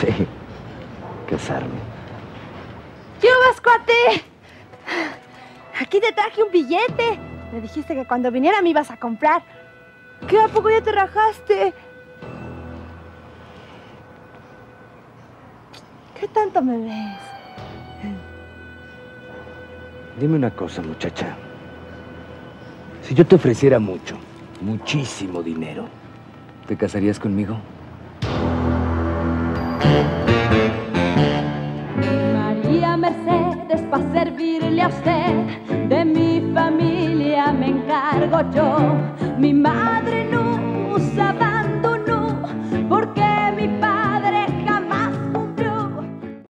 Sí, casarme. ¡Chubas, cuate! Aquí te traje un billete. Me dijiste que cuando viniera me ibas a comprar. ¿Qué a poco ya te rajaste? ¿Qué tanto me ves? Dime una cosa, muchacha. Si yo te ofreciera mucho, muchísimo dinero, ¿te casarías conmigo? María Mercedes, para servirle a usted, de mi familia me encargo yo. Mi madre